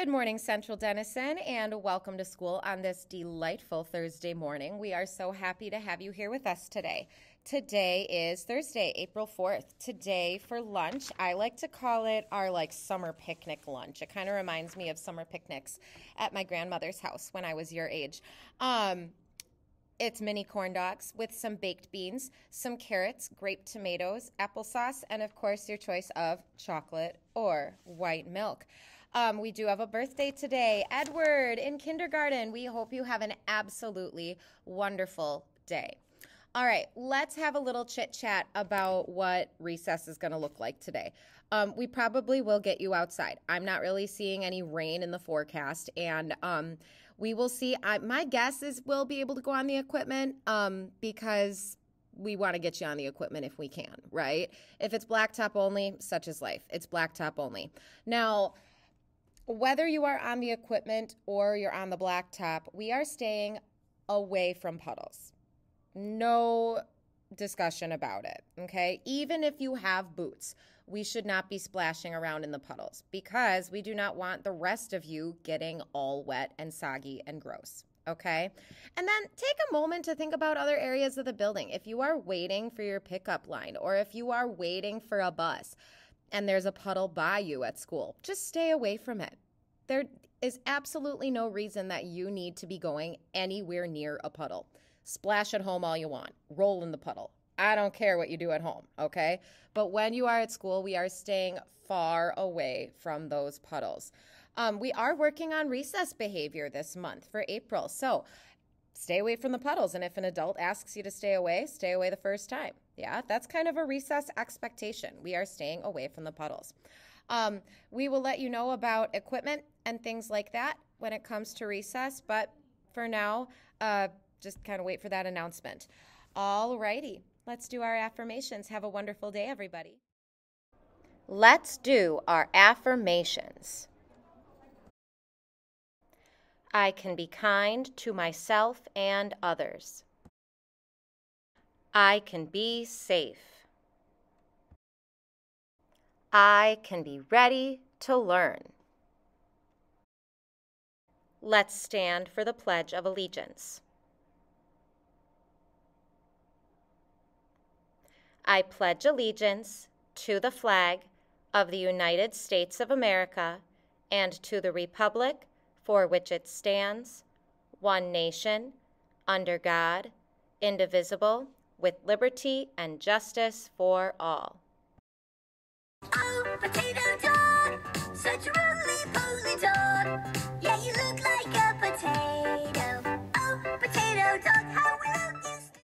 Good morning, Central Denison, and welcome to school on this delightful Thursday morning. We are so happy to have you here with us today. Today is Thursday, April 4th. Today for lunch, I like to call it our like summer picnic lunch. It kind of reminds me of summer picnics at my grandmother's house when I was your age. Um, it's mini corn dogs with some baked beans, some carrots, grape tomatoes, applesauce, and of course, your choice of chocolate or white milk. Um, we do have a birthday today. Edward in kindergarten. We hope you have an absolutely wonderful day. All right, let's have a little chit chat about what recess is going to look like today. Um, we probably will get you outside. I'm not really seeing any rain in the forecast, and um, we will see. I, my guess is we'll be able to go on the equipment um, because we want to get you on the equipment if we can, right? If it's blacktop only, such is life. It's blacktop only. Now, whether you are on the equipment or you're on the blacktop, we are staying away from puddles. No discussion about it, okay? Even if you have boots, we should not be splashing around in the puddles because we do not want the rest of you getting all wet and soggy and gross. Okay. And then take a moment to think about other areas of the building. If you are waiting for your pickup line or if you are waiting for a bus, and there's a puddle by you at school, just stay away from it. There is absolutely no reason that you need to be going anywhere near a puddle. Splash at home all you want, roll in the puddle. I don't care what you do at home, okay? But when you are at school, we are staying far away from those puddles. Um, we are working on recess behavior this month for April. So stay away from the puddles. And if an adult asks you to stay away, stay away the first time. Yeah, that's kind of a recess expectation. We are staying away from the puddles. Um, we will let you know about equipment and things like that when it comes to recess, but for now, uh, just kind of wait for that announcement. All righty, let's do our affirmations. Have a wonderful day, everybody. Let's do our affirmations. I can be kind to myself and others. I can be safe. I can be ready to learn. Let's stand for the Pledge of Allegiance. I pledge allegiance to the flag of the United States of America and to the Republic for which it stands, one nation, under God, indivisible, with liberty and justice for all. Oh,